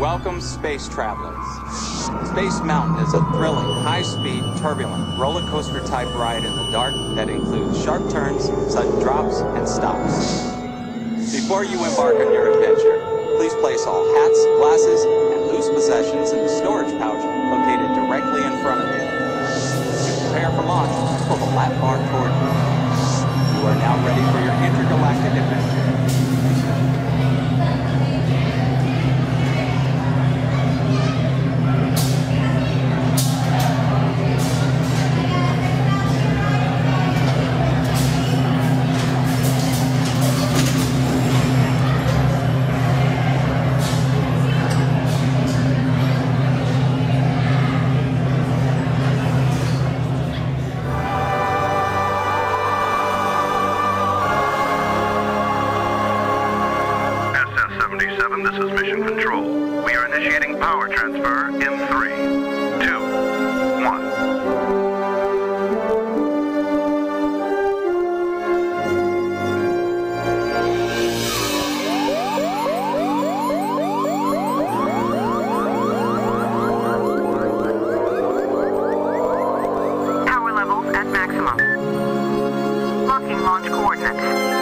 Welcome, space travelers. Space Mountain is a thrilling, high-speed, turbulent, roller coaster type ride in the dark that includes sharp turns, sudden drops, and stops. Before you embark on your adventure, please place all hats, glasses, and loose possessions in the storage pouch located directly in front of you. To prepare for launch, pull the lap bar toward you. You are now ready for your intergalactic adventure. Power transfer in three, two, one. Power levels at maximum. Locking launch coordinates.